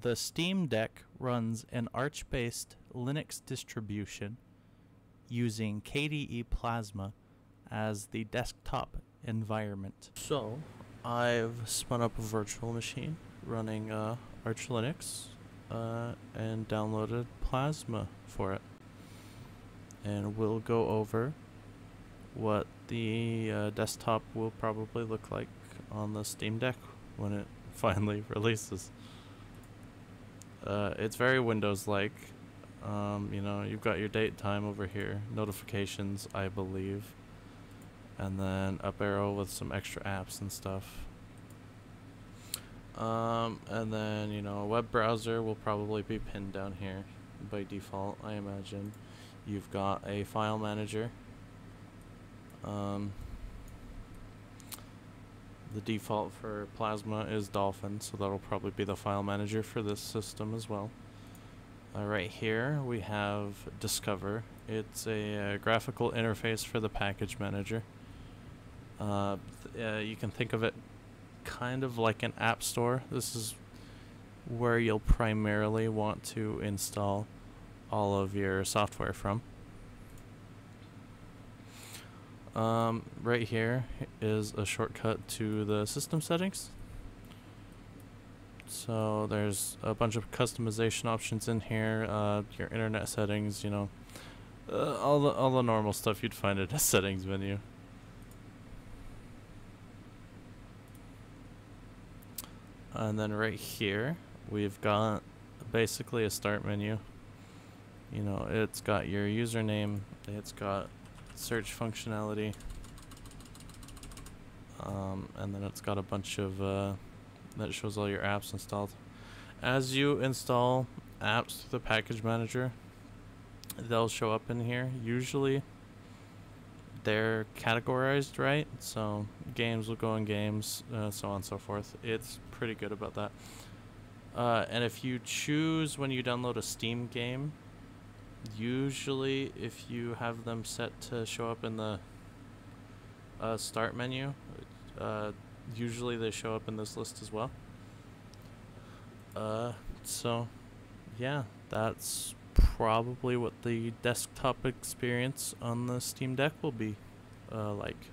The Steam Deck runs an Arch based Linux distribution using KDE Plasma as the desktop environment. So, I've spun up a virtual machine running uh, Arch Linux uh, and downloaded Plasma for it. And we'll go over what the uh, desktop will probably look like on the Steam Deck when it finally releases. Uh, it's very Windows-like. Um, you know, you've got your date time over here, notifications, I believe, and then up arrow with some extra apps and stuff. Um, and then, you know, a web browser will probably be pinned down here by default, I imagine. You've got a file manager. Um, the default for Plasma is Dolphin, so that'll probably be the file manager for this system as well. Uh, right here we have Discover. It's a uh, graphical interface for the package manager. Uh, uh, you can think of it kind of like an app store. This is where you'll primarily want to install all of your software from. Um, right here is a shortcut to the system settings. So there's a bunch of customization options in here. Uh, your internet settings, you know, uh, all the all the normal stuff you'd find in a settings menu. And then right here, we've got basically a start menu. You know, it's got your username, it's got search functionality, um, and then it's got a bunch of, uh, that shows all your apps installed. As you install apps through the package manager, they'll show up in here. Usually, they're categorized right, so games will go in games, uh, so on and so forth. It's pretty good about that. Uh, and if you choose when you download a Steam game, usually if you have them set to show up in the uh, start menu, uh, usually they show up in this list as well. Uh, so, yeah, that's probably what the desktop experience on the Steam Deck will be uh, like.